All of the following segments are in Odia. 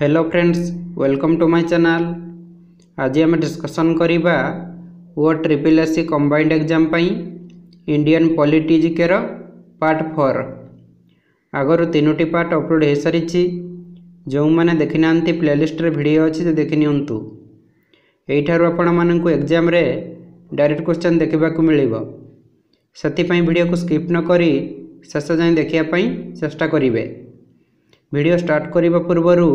Hello friends welcome to my channel ଆଜି ଆମେ ଡିସ୍କସନ୍ କରିବା ଓ triple S C combined exam ପାଇଁ ଇଣ୍ଡିଆନ୍ ପଲିଟି ଜିକେର ପାର୍ଟ ଫୋର୍ ଆଗରୁ ତିନୋଟି ପାର୍ଟ ଅପଲୋଡ଼ ହୋଇସାରିଛି। ଯେଉଁମାନେ ଦେଖିନାହାନ୍ତି ପ୍ଲେଲିଷ୍ଟରେ ଭିଡ଼ିଓ ଅଛି ଯେ ଦେଖିନିଅନ୍ତୁ ଏଇଠାରୁ ଆପଣମାନଙ୍କୁ ଏକ୍ଜାମ୍ରେ ଡାଇରେକ୍ଟ କ୍ୱେଶ୍ଚନ୍ ଦେଖିବାକୁ ମିଳିବ। ସେଥିପାଇଁ ଭିଡ଼ିଓକୁ ସ୍କିପ୍ ନ କରି ଶେଷ ଯାଏଁ ଦେଖିବା ପାଇଁ ଚେଷ୍ଟା କରିବେ। ଭିଡ଼ିଓ ଷ୍ଟାର୍ଟ କରିବା ପୂର୍ବରୁ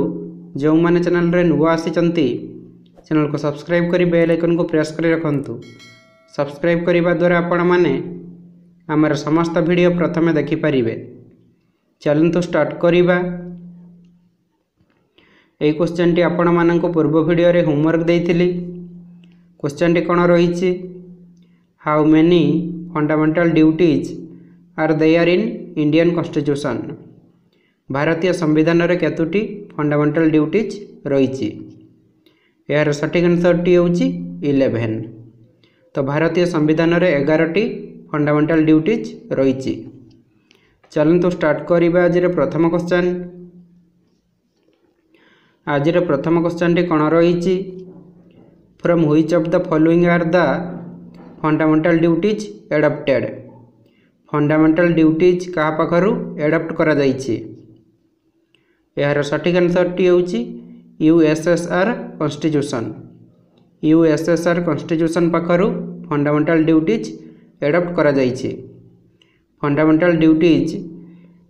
ଯେଉଁମାନେ ଚ୍ୟାନେଲରେ ନୂଆ ଆସିଛନ୍ତି ଚ୍ୟାନେଲକୁ ସବସ୍କ୍ରାଇବ୍ କରି ବେଲ୍ ଆଇକନ୍କୁ ପ୍ରେସ୍ କରି ରଖନ୍ତୁ। ସବସ୍କ୍ରାଇବ୍ କରିବା ଦ୍ୱାରା ଆପଣମାନେ ଆମର ସମସ୍ତ ଭିଡ଼ିଓ ପ୍ରଥମେ ଦେଖିପାରିବେ। ଚାଲନ୍ତୁ ଷ୍ଟାର୍ଟ କରିବା। ଏହି କ୍ୱେଶ୍ଚନ୍ଟି ଆପଣମାନଙ୍କୁ ପୂର୍ବ ଭିଡ଼ିଓରେ ହୋମୱାର୍କ ଦେଇଥିଲି। କ୍ୱେଶ୍ଚନ୍ଟି କ'ଣ ରହିଛି? How many fundamental duties are there in Indian constitution ଭାରତୀୟ ସମ୍ବିଧାନରେ କେତୋଟି ଫଣ୍ଡାମେଣ୍ଟାଲ ଡ୍ୟୁଟିଜ୍ ରହିଛି? ଏହାର ସଠିକ୍ ଆନ୍ସର୍ଟି ହେଉଛି ଇଲେଭେନ୍ ତ ଭାରତୀୟ ସମ୍ବିଧାନରେ ଏଗାରଟି ଫଣ୍ଡାମେଣ୍ଟାଲ ଡ୍ୟୁଟିଜ୍ ରହିଛି। ଚାଲନ୍ତୁ ଷ୍ଟାର୍ଟ କରିବା ଆଜିର ପ୍ରଥମ କ୍ୱେଶ୍ଚନ୍ ଆଜିର ପ୍ରଥମ କ୍ୱେଶ୍ଚନ୍ଟି କ'ଣ ରହିଛି? From which of the following are the fundamental duties adopted fundamental duties କାହା ପାଖରୁ ଏଡପ୍ଟ କରାଯାଇଛି? ଏହାର ସଠିକ୍ ଆନ୍ସର୍ଟି ହେଉଛି U S S R constitution U S S R constitution ପାଖରୁ ଫଣ୍ଡାମେଣ୍ଟାଲ ଡ୍ୟୁଟିଜ୍ ଏଡପ୍ଟ କରାଯାଇଛି ଫଣ୍ଡାମେଣ୍ଟାଲ ଡ୍ୟୁଟିଜ୍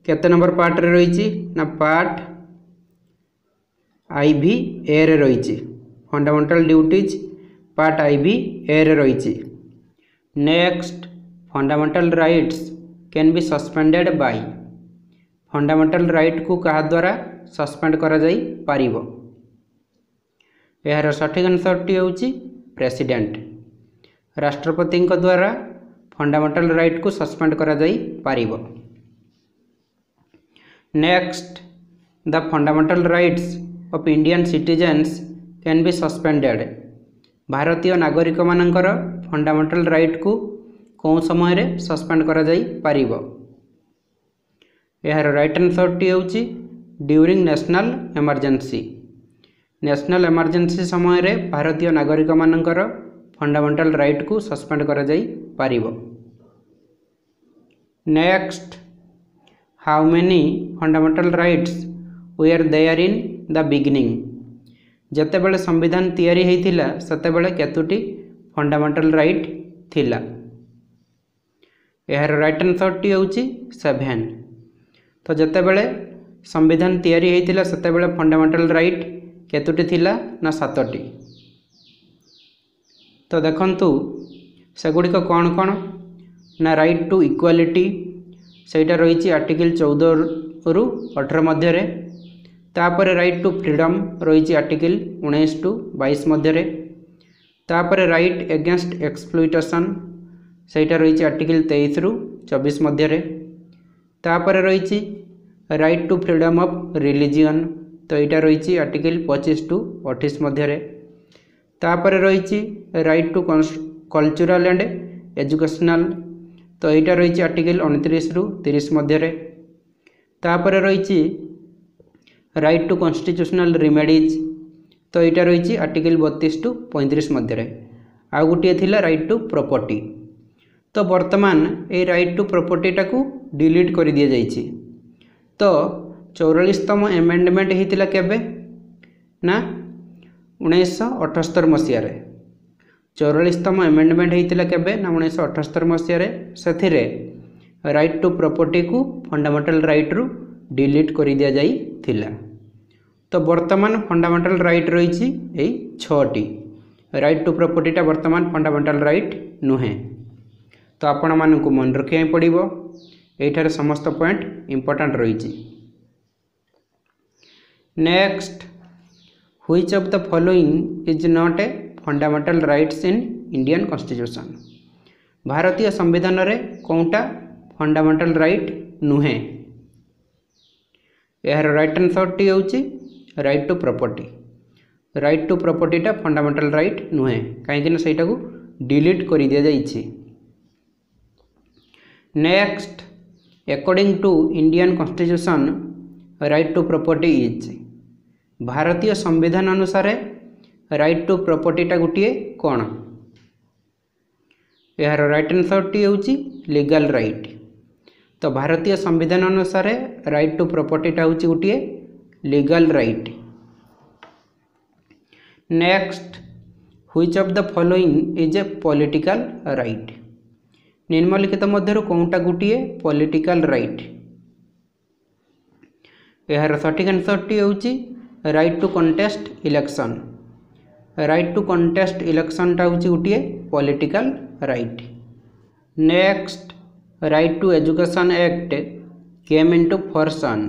କେତେ ନମ୍ବର ପାର୍ଟରେ ରହିଛି ନା ପାର୍ଟ ଆଇ ଭି ଏରେ ରହିଛି fundamental duties part I V ଏରେ ରହିଛି next fundamental rights can be suspended by fundamental ରାଇଟ୍କୁ କାହା ଦ୍ୱାରା ସସ୍ପେଣ୍ଡ କରାଯାଇପାରିବ ଏହାର ସଠିକ୍ ଆନ୍ସର୍ଟି ହେଉଛି ପ୍ରେସିଡେଣ୍ଟ ରାଷ୍ଟ୍ରପତିଙ୍କ ଦ୍ୱାରା ଫଣ୍ଡାମେଣ୍ଟାଲ ରାଇଟ୍କୁ ସସ୍ପେଣ୍ଡ କରାଯାଇପାରିବ next the fundamental rights of Indian citizens can be suspended ଭାରତୀୟ ନାଗରିକମାନଙ୍କର ଫଣ୍ଡାମେଣ୍ଟାଲ ରାଇଟ୍କୁ କେଉଁ ସମୟରେ ସସ୍ପେଣ୍ଡ କରାଯାଇପାରିବ ଏହାର ରାଇଟ୍ ଆନ୍ସର୍ଟି ହେଉଛି during national emergency national emergency ସମୟରେ ଭାରତୀୟ ନାଗରିକମାନଙ୍କର ଫଣ୍ଡାମେଣ୍ଟାଲ ରାଇଟ୍କୁ ସସ୍ପେଣ୍ଡ କରାଯାଇପାରିବ next how many fundamental rights were there in the beginning ଯେତେବେଳେ ସମ୍ବିଧାନ ତିଆରି ହୋଇଥିଲା ସେତେବେଳେ କେତୋଟି ଫଣ୍ଡାମେଣ୍ଟାଲ ରାଇଟ୍ ଥିଲା? ଏହାର ରାଇଟ୍ ଆନ୍ସର୍ଟି ହେଉଛି ସେଭେନ୍ ତ ଯେତେବେଳେ ସମ୍ବିଧାନ ତିଆରି ହୋଇଥିଲା ସେତେବେଳେ ଫଣ୍ଡାମେଣ୍ଟାଲ ରାଇଟ୍ କେତୋଟି ଥିଲା ନା ସାତଟି? ତ ଦେଖନ୍ତୁ ସେଗୁଡ଼ିକ କ'ଣ କ'ଣ? ନା ରାଇଟ୍ ଟୁ ଇକ୍ୱାଲିଟି ସେଇଟା ରହିଛି ଆର୍ଟିକିଲ୍ ଚଉଦରୁ ଅଠର ମଧ୍ୟରେ। ତାପରେ ରାଇଟ୍ ଟୁ ଫ୍ରିଡ଼ମ୍ ରହିଛି ଆର୍ଟିକିଲ୍ ଉଣେଇଶ ଟୁ ବାଇଶ ମଧ୍ୟରେ। ତାପରେ ରାଇଟ୍ ଏଗେନଷ୍ଟ ଏକ୍ସପ୍ଲୁଇଟେସନ୍ ସେଇଟା ରହିଛି ଆର୍ଟିକିଲ୍ ତେଇଶରୁ ଚବିଶ ମଧ୍ୟରେ। ତାପରେ ରହିଛି right to freedom of religion তো এইটা রয়েছে আর্টিকেল পঁচিশ টু অঠেশ মধ্যে তাপরে রয়েছে right to cultural and educational তো এইটা রয়েছে আর্টিকেল অণতিরিশ রু তিরিশ মধ্যে তাপরে রয়েছে রাইট টু কনস্টিট্যুশনাল রিমেডিজ তো এইটা রয়েছে আর্টিকেল বত্রিশ টু পঁয়ত্রিশ মধ্যে আউ গোটিয়ে লা রাইট টু প্রপর্টি তো বর্তমান এই রাইট টু প্রপর্টিটা ডিলিট করে দিয়ে যাইছি। ତ ଚଉରାଳିଶତମ ଏମେଣ୍ଡମେଣ୍ଟ ହୋଇଥିଲା କେବେ? ନା? ଉଣେଇଶହ ଅଠସ୍ତର ମସିହାରେ। ଚଉରାଳିଶତମ ଏମେଣ୍ଡମେଣ୍ଟ ହୋଇଥିଲା କେବେ ନା ଉଣେଇଶହ ଅଠସ୍ତର ମସିହାରେ? ସେଥିରେ ରାଇଟ୍ ଟୁ ପ୍ରପର୍ଟିକୁ ଫଣ୍ଡାମେଣ୍ଟାଲ ରାଇଟ୍ରୁ ଡିଲିଟ୍ କରିଦିଆଯାଇଥିଲା। ତ ବର୍ତ୍ତମାନ ଫଣ୍ଡାମେଣ୍ଟାଲ ରାଇଟ୍ ରହିଛି ଏଇ ଛଅଟି। ରାଇଟ୍ ଟୁ ପ୍ରପର୍ଟିଟା ବର୍ତ୍ତମାନ ଫଣ୍ଡାମେଣ୍ଟାଲ ରାଇଟ୍ ନୁହେଁ। ତ ଆପଣମାନଙ୍କୁ ମନେ ରଖିବାକୁ ପଡ଼ିବ ଏଇଠାରେ ସମସ୍ତ ପଏଣ୍ଟ ଇମ୍ପୋର୍ଟାଣ୍ଟ ରହିଛି। Next which of the following is not a fundamental rights in Indian constitution ଭାରତୀୟ ସମ୍ବିଧାନରେ କେଉଁଟା ଫଣ୍ଡାମେଣ୍ଟାଲ ରାଇଟ୍ ନୁହେଁ? ଏହାର ରାଇଟ୍ ଆନ୍ସର୍ଟି ହେଉଛି right to property right to ପ୍ରପର୍ଟିଟା fundamental right ନୁହେଁ। କାହିଁକିନା ସେଇଟାକୁ ଡିଲିଟ୍ କରିଦିଆଯାଇଛି। Next according to Indian constitution right to property is ଭାରତୀୟ ସମ୍ବିଧାନ ଅନୁସାରେ ରାଇଟ୍ ଟୁ ପ୍ରପର୍ଟିଟା ଗୋଟିଏ କ'ଣ ଏହାର ରାଇଟ୍ ଆନ୍ସର୍ଟି ହେଉଛି ଲିଗାଲ୍ ରାଇଟ୍ ତ ଭାରତୀୟ ସମ୍ବିଧାନ ଅନୁସାରେ ରାଇଟ୍ ଟୁ ପ୍ରପର୍ଟିଟା ହେଉଛି ଗୋଟିଏ legal right next which of the following is a political right ନିମ୍ନଲିଖିତ ମଧ୍ୟରୁ କେଉଁଟା ଗୋଟିଏ ପଲିଟିକାଲ ରାଇଟ୍ ଏହାର ସଠିକ୍ ଆନ୍ସର୍ଟି ହେଉଛି right to contest election right to contest ଇଲେକ୍ସନ୍ଟା ହେଉଛି ଗୋଟିଏ political right next right to education act came into force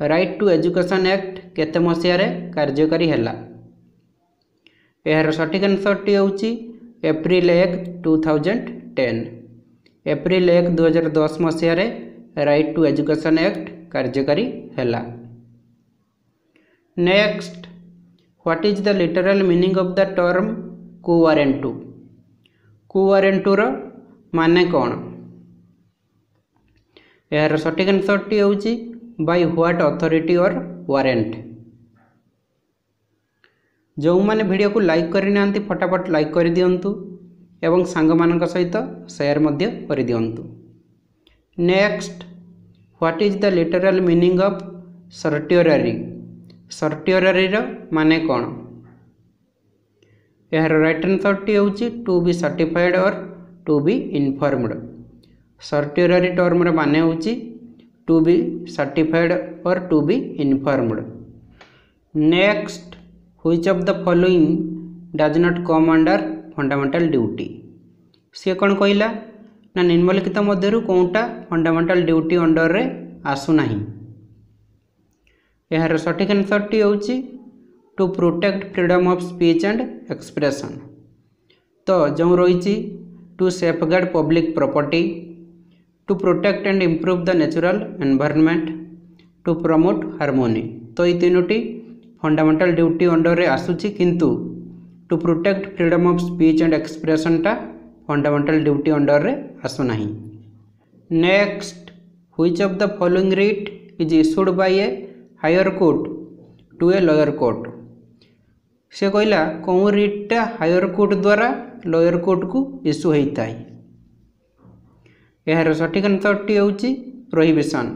right to education act କେତେ ମସିହାରେ କାର୍ଯ୍ୟକାରୀ ହେଲା? ଏହାର ସଠିକ୍ ଆନ୍ସର୍ଟି ହେଉଛି ଏପ୍ରିଲ ଏକ ଟୁ ଥାଉଜେଣ୍ଡ ଟେନ୍ ଏପ୍ରିଲ ଏକ ଦୁଇହଜାର ଦଶ ମସିହାରେ ରାଇଟ୍ ଟୁ ଏଜୁକେସନ୍ ଆକ୍ଟ କାର୍ଯ୍ୟକାରୀ ହେଲା next what is the literal meaning of the term quo warranto କୋୱାରେଣ୍ଟୁର ମାନେ କ'ଣ? ଏହାର ସଠିକ୍ ଆନ୍ସର୍ଟି ହେଉଛି by what authority or warrant ଯେଉଁମାନେ ଭିଡ଼ିଓକୁ ଲାଇକ୍ କରିନାହାନ୍ତି ଫଟାଫଟ ଲାଇକ୍ କରିଦିଅନ୍ତୁ। ଏବଂ ସାଙ୍ଗମାନଙ୍କ ସହିତ ସେୟାର ମଧ୍ୟ କରିଦିଅନ୍ତୁ। Next what is the literal meaning of certiorari ସର୍ଟିଓରାରୀର ମାନେ କ'ଣ? ଏହାର ରାଇଟ୍ ଆନ୍ସର୍ଟି ହେଉଛି to be certified or to be informed certiorari ଟର୍ମର ମାନେ ହେଉଛି to be certified or to be informed next which of the following does not come under fundamental duty ସିଏ କ'ଣ କହିଲା? ନା ନିମ୍ନଲିଖିତ ମଧ୍ୟରୁ କେଉଁଟା ଫଣ୍ଡାମେଣ୍ଟାଲ ଡ୍ୟୁଟି ଅଣ୍ଡରରେ ଆସୁନାହିଁ। ଏହାର ସଠିକ୍ ଆନ୍ସର୍ଟି ହେଉଛି to protect freedom of speech and expression ତ ଯେଉଁ ରହିଛି to safeguard public property to protect and improve the natural environment to promote harmony ତ ଏଇ ତିନୋଟି ଫଣ୍ଡାମେଣ୍ଟାଲ ଡ୍ୟୁଟି ଅଣ୍ଡରରେ ଆସୁଛି କିନ୍ତୁ to protect freedom of speech and ଏକ୍ସପ୍ରେସନ୍ଟା fundamental duty ଅଣ୍ଡରରେ ଆସୁନାହିଁ next which of the following writ is issued by a higher court to a lower court ସେ କହିଲା କେଉଁ ରିଟ୍ଟା ହାୟର କୋର୍ଟ ଦ୍ୱାରା ଲୋୟର କୋର୍ଟକୁ ଇସ୍ୟୁ ହୋଇଥାଏ ଏହାର ସଠିକ୍ ଆନ୍ସର୍ଟି ହେଉଛି ପ୍ରୋହିବିସନ୍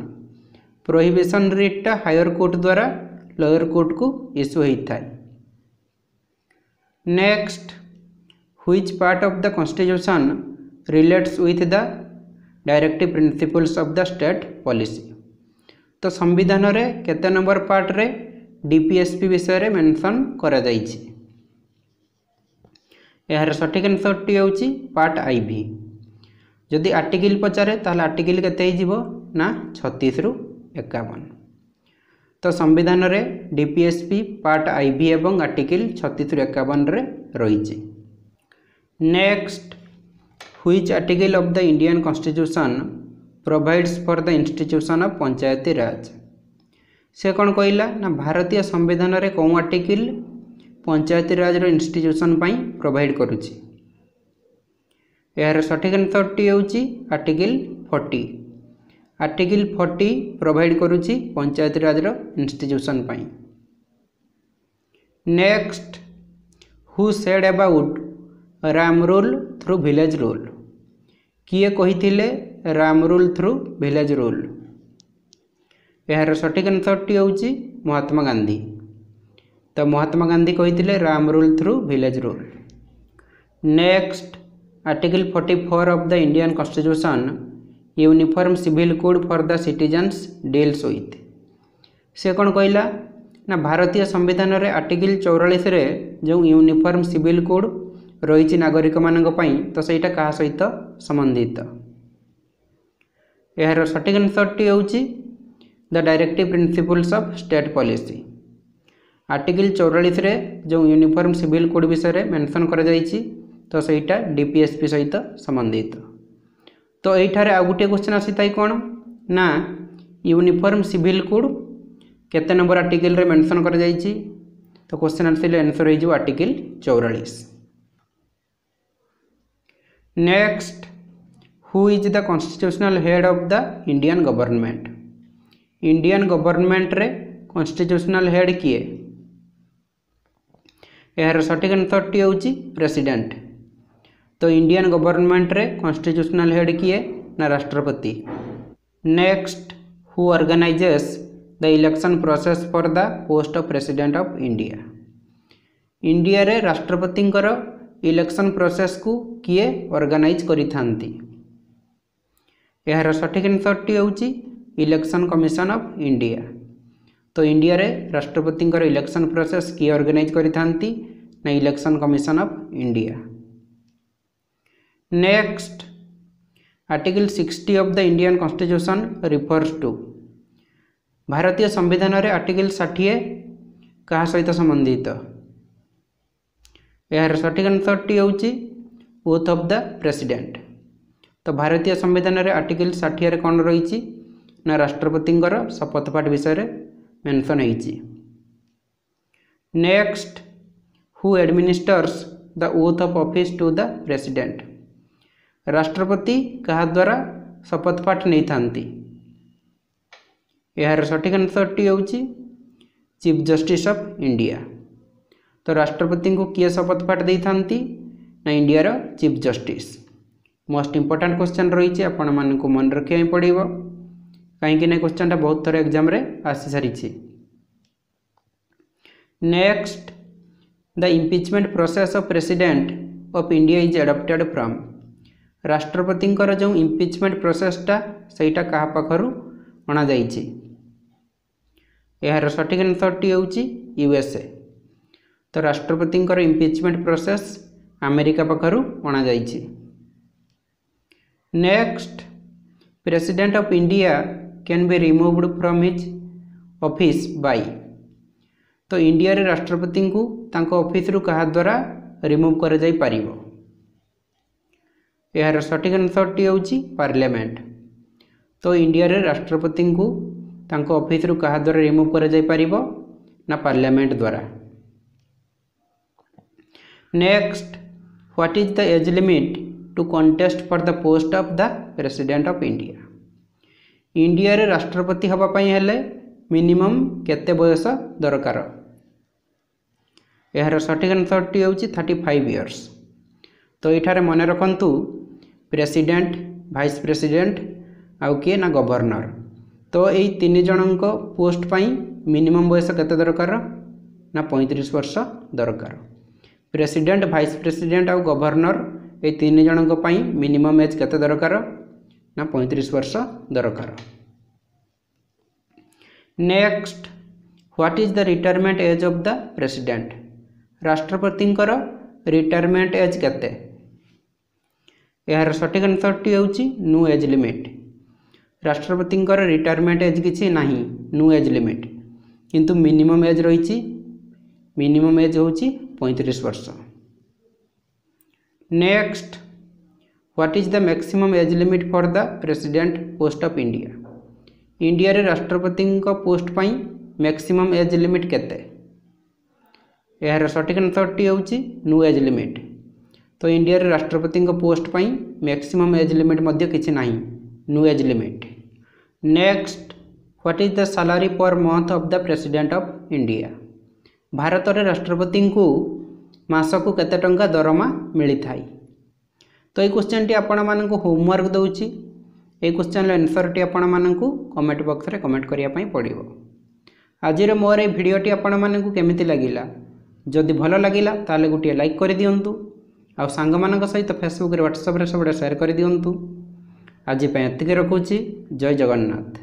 ପ୍ରୋହିବିସନ୍ ରିଟ୍ଟା ହାୟର କୋର୍ଟ ଦ୍ୱାରା ଲୋୟର କୋର୍ଟକୁ ଇସ୍ୟୁ ହୋଇଥାଏ next which part of the constitution relates with the directive principles of the state policy ତ ସମ୍ବିଧାନରେ କେତେ ନମ୍ବର ପାର୍ଟରେ ଡିପିଏସ୍ପି ବିଷୟରେ ମେନସନ୍ କରାଯାଇଛି? ଏହାର ସଠିକ୍ ଆନ୍ସର୍ଟି ହେଉଛି ପାର୍ଟ ଆଇ ଭି ଯଦି ଆର୍ଟିକିଲ୍ ପଚାରେ ତାହେଲେ ଆର୍ଟିକିଲ୍ କେତେ ହେଇଯିବ? ନା ଛତିଶରୁ ଏକାବନ। ତ ସମ୍ବିଧାନରେ ଡିପିଏସ୍ପି ପାର୍ଟ ଆଇ ଭି ଏବଂ ଆର୍ଟିକିଲ୍ ଛତିଶରୁ ଏକାବନରେ ରହିଛି। Next which article of the Indian constitution provides for the institution of panchayati raj. ସେ କ'ଣ କହିଲା ନା ଭାରତୀୟ ସମ୍ବିଧାନରେ କେଉଁ ଆର୍ଟିକିଲ୍ ପଞ୍ଚାୟତି ରାଜର ଇନଷ୍ଟିଚ୍ୟୁସନ୍ ପାଇଁ ପ୍ରୋଭାଇଡ଼ କରୁଛି? ଏହାର ସଠିକ୍ ଆନ୍ସର୍ଟି ହେଉଛି article forty. Article forty provide କରୁଛି ପଞ୍ଚାୟତି ରାଜର ଇନଷ୍ଟିଚ୍ୟୁସନ୍ ପାଇଁ next who said about Ram rule through village rule କିଏ କହିଥିଲେ Ram rule through village rule ଏହାର ସଠିକ୍ ଆନ୍ସର୍ଟି ହେଉଛି ମହାତ୍ମା ଗାନ୍ଧୀ ତ ମହାତ୍ମା ଗାନ୍ଧୀ କହିଥିଲେ Ram rule through village rule next article forty four of the Indian constitution uniform civil code for the citizens deals with ସେ କ'ଣ କହିଲା? ନା ଭାରତୀୟ ସମ୍ବିଧାନରେ ଆର୍ଟିକିଲ୍ ଚଉରାଳିଶରେ ଯେଉଁ ୟୁନିଫର୍ମ ସିଭିଲ୍ କୋଡ଼୍ ରହିଛି ନାଗରିକମାନଙ୍କ ପାଇଁ ତ ସେଇଟା କାହା ସହିତ ସମ୍ବନ୍ଧିତ? ଏହାର ସଠିକ୍ ଆନ୍ସର୍ଟି ହେଉଛି the directive principles of state policy article ଚଉରାଳିଶରେ ଯେଉଁ ୟୁନିଫର୍ମ ସିଭିଲ୍ କୋଡ଼୍ ବିଷୟରେ ମେନସନ୍ କରାଯାଇଛି ତ ସେଇଟା ଡିପିଏସ୍ପି ସହିତ ସମ୍ବନ୍ଧିତ। ତ ଏଇଠାରେ ଆଉ ଗୋଟିଏ କ୍ୱେଶ୍ଚନ୍ ଆସିଥାଏ କ'ଣ ନା ୟୁନିଫର୍ମ ସିଭିଲ୍ କୋଡ଼୍ କେତେ ନମ୍ବର ଆର୍ଟିକିଲ୍ରେ ମେନସନ୍ କରାଯାଇଛି ତ କ୍ୱେଶ୍ଚନ୍ ଆସିଲେ ଆନ୍ସର୍ ହୋଇଯିବ article ଚଉରାଳିଶ next who is the constitutional head of the Indian government Indian ଗଭର୍ଣ୍ଣମେଣ୍ଟରେ constitutional head କିଏ ଏହାର ସଠିକ୍ ଆନ୍ସର୍ଟି ହେଉଛି ପ୍ରେସିଡେଣ୍ଟ तो इंडियन गवर्नमेंट रे कॉन्स्टिट्यूशनल हेड किए ना राष्ट्रपति। Next who organises the election process for the post of president of India India रे राष्ट्रपति इलेक्शन प्रोसेस को किए ऑर्गेनाइज करिथांती यार सठिक आंसर टी होची इलेक्शन कमिशन ऑफ़ इंडिया तो इंडिया रे राष्ट्रपति इलेक्शन प्रोसेस किए ऑर्गेनाइज करिथांती ना election commission of India next article sixty of the Indian constitution refers to ଭାରତୀୟ ସମ୍ବିଧାନରେ ଆର୍ଟିକଲ୍ ଷାଠିଏ କାହା ସହିତ ସମ୍ବନ୍ଧିତ ଏହାର ସଠିକ୍ ଆନ୍ସର୍ଟି ହେଉଛି ଓଥ୍ ଅଫ୍ ଦ ପ୍ରେସିଡେଣ୍ଟ ତ ଭାରତୀୟ ସମ୍ବିଧାନରେ ଆର୍ଟିକଲ୍ ଷାଠିଏରେ କ'ଣ ରହିଛି ନା ରାଷ୍ଟ୍ରପତିଙ୍କର ଶପଥପାଠ ବିଷୟରେ ମେନସନ୍ ହେଇଛି next who administers the oath of office to the president ରାଷ୍ଟ୍ରପତି କାହା ଦ୍ୱାରା ଶପଥପାଠ ନେଇଥାନ୍ତି ଏହାର ସଠିକ୍ ଆନ୍ସର୍ଟି ହେଉଛି ଚିଫ୍ ଜଷ୍ଟିସ୍ ଅଫ୍ ଇଣ୍ଡିଆ ତ ରାଷ୍ଟ୍ରପତିଙ୍କୁ କିଏ ଶପଥପାଠ ଦେଇଥାନ୍ତି? ନା ଇଣ୍ଡିଆର chief justice. Most important question ରହିଛି ଆପଣମାନଙ୍କୁ ମନେ ରଖିବା ପାଇଁ ପଡ଼ିବ। କାହିଁକି ନା କ୍ୱେଶ୍ଚନ୍ଟା ବହୁତ ଥର ଏକ୍ଜାମ୍ରେ ଆସିସାରିଛି next the impeachment process of president of India is adopted from ରାଷ୍ଟ୍ରପତିଙ୍କର ଯେଉଁ ଇମ୍ପିଚମେଣ୍ଟ ପ୍ରୋସେସ୍ଟା ସେଇଟା କାହା ପାଖରୁ ଅଣାଯାଇଛି? ଏହାର ସଠିକ୍ ଆନ୍ସର୍ଟି ହେଉଛି ୟୁଏସ୍ଏ ତ ରାଷ୍ଟ୍ରପତିଙ୍କର ଇମ୍ପିଚମେଣ୍ଟ ପ୍ରୋସେସ୍ ଆମେରିକା ପାଖରୁ ଅଣାଯାଇଛି। Next president of India can be removed from his office by ତ ଇଣ୍ଡିଆରେ ରାଷ୍ଟ୍ରପତିଙ୍କୁ ତାଙ୍କ ଅଫିସରୁ କାହା ଦ୍ୱାରା ରିମୁଭ୍ କରାଯାଇପାରିବ? ଏହାର ସଠିକ୍ ଆନ୍ସର୍ଟି ହେଉଛି ପାର୍ଲାମେଣ୍ଟ। ତ ଇଣ୍ଡିଆରେ ରାଷ୍ଟ୍ରପତିଙ୍କୁ ତାଙ୍କ ଅଫିସରୁ କାହା ଦ୍ୱାରା ରିମୁଭ୍ କରାଯାଇପାରିବ ନା ପାର୍ଲାମେଣ୍ଟ ଦ୍ୱାରା next what is the age limit to contest for the post of the president of India ଇଣ୍ଡିଆରେ ରାଷ୍ଟ୍ରପତି ହେବା ପାଇଁ ହେଲେ ମିନିମମ୍ କେତେ ବୟସ ଦରକାର? ଏହାର ସଠିକ୍ ଆନ୍ସର୍ଟି ହେଉଛି ଥାର୍ଟି ଫାଇଭ୍ ଇୟର୍ସ ତ ଏଠାରେ ମନେ ରଖନ୍ତୁ ପ୍ରେସିଡେଣ୍ଟ ଭାଇସ୍ ପ୍ରେସିଡେଣ୍ଟ ଆଉ କିଏ ନା ଗଭର୍ଣ୍ଣର ତ ଏଇ ତିନି ଜଣଙ୍କ ପୋଷ୍ଟ ପାଇଁ ମିନିମମ୍ ବୟସ କେତେ ଦରକାର ନା ପଇଁତିରିଶ ବର୍ଷ ଦରକାର। ପ୍ରେସିଡେଣ୍ଟ ଭାଇସ୍ ପ୍ରେସିଡେଣ୍ଟ ଆଉ ଗଭର୍ଣ୍ଣର ଏଇ ତିନି ଜଣଙ୍କ ପାଇଁ ମିନିମମ୍ ଏଜ୍ କେତେ ଦରକାର ନା ପଇଁତିରିଶ ବର୍ଷ ଦରକାର। Next what is the retirement age of the president ରାଷ୍ଟ୍ରପତିଙ୍କର retirement age କେତେ? ଏହାର ସଠିକ୍ ଆନ୍ସର୍ଟି ହେଉଛି ନୁ ଏଜ୍ ଲିମିଟ୍ ରାଷ୍ଟ୍ରପତିଙ୍କର ରିଟାୟାରମେଣ୍ଟ ଏଜ୍ କିଛି ନାହିଁ ନୁ ଏଜ୍ ଲିମିଟ୍ କିନ୍ତୁ ମିନିମମ୍ ଏଜ୍ ରହିଛି ମିନିମମ୍ ଏଜ୍ ହେଉଛି ପଇଁତିରିଶ ବର୍ଷ। Next what is the maximum age limit for the president post of India ଇଣ୍ଡିଆରେ ରାଷ୍ଟ୍ରପତିଙ୍କ ପୋଷ୍ଟ ପାଇଁ ମ୍ୟାକ୍ସିମମ୍ ଏଜ୍ ଲିମିଟ୍ କେତେ? ଏହାର ସଠିକ୍ ଆନ୍ସର୍ଟି ହେଉଛି ନୁ ଏଜ୍ ଲିମିଟ୍ ତ ଇଣ୍ଡିଆରେ ରାଷ୍ଟ୍ରପତିଙ୍କ ପୋଷ୍ଟ ପାଇଁ ମ୍ୟାକ୍ସିମମ୍ ଏଜ୍ ଲିମିଟ୍ ମଧ୍ୟ କିଛି ନାହିଁ no age limit next what is the salary per month of the president of India ଭାରତରେ ରାଷ୍ଟ୍ରପତିଙ୍କୁ ମାସକୁ କେତେ ଟଙ୍କା ଦରମା ମିଳିଥାଏ? ତ ଏଇ କ୍ୱେଶ୍ଚନ୍ଟି ଆପଣମାନଙ୍କୁ ହୋମୱାର୍କ ଦେଉଛି। ଏଇ କ୍ୱେଶ୍ଚନ୍ର ଆନ୍ସର୍ଟି ଆପଣମାନଙ୍କୁ କମେଣ୍ଟ ବକ୍ସରେ କମେଣ୍ଟ କରିବା ପାଇଁ ପଡ଼ିବ। ଆଜିର ମୋର ଏଇ ଭିଡ଼ିଓଟି ଆପଣମାନଙ୍କୁ କେମିତି ଲାଗିଲା? ଯଦି ଭଲ ଲାଗିଲା ତାହେଲେ ଗୋଟିଏ ଲାଇକ୍ କରିଦିଅନ୍ତୁ। ଆଉ ସାଙ୍ଗମାନଙ୍କ ସହିତ ଫେସବୁକ୍ରେ ହ୍ୱାଟ୍ସଆପ୍ରେ ସବୁବେଳେ ସେୟାର କରିଦିଅନ୍ତୁ। ଆଜି ପାଇଁ ଏତିକି ରଖୁଛି। ଜୟ ଜଗନ୍ନାଥ।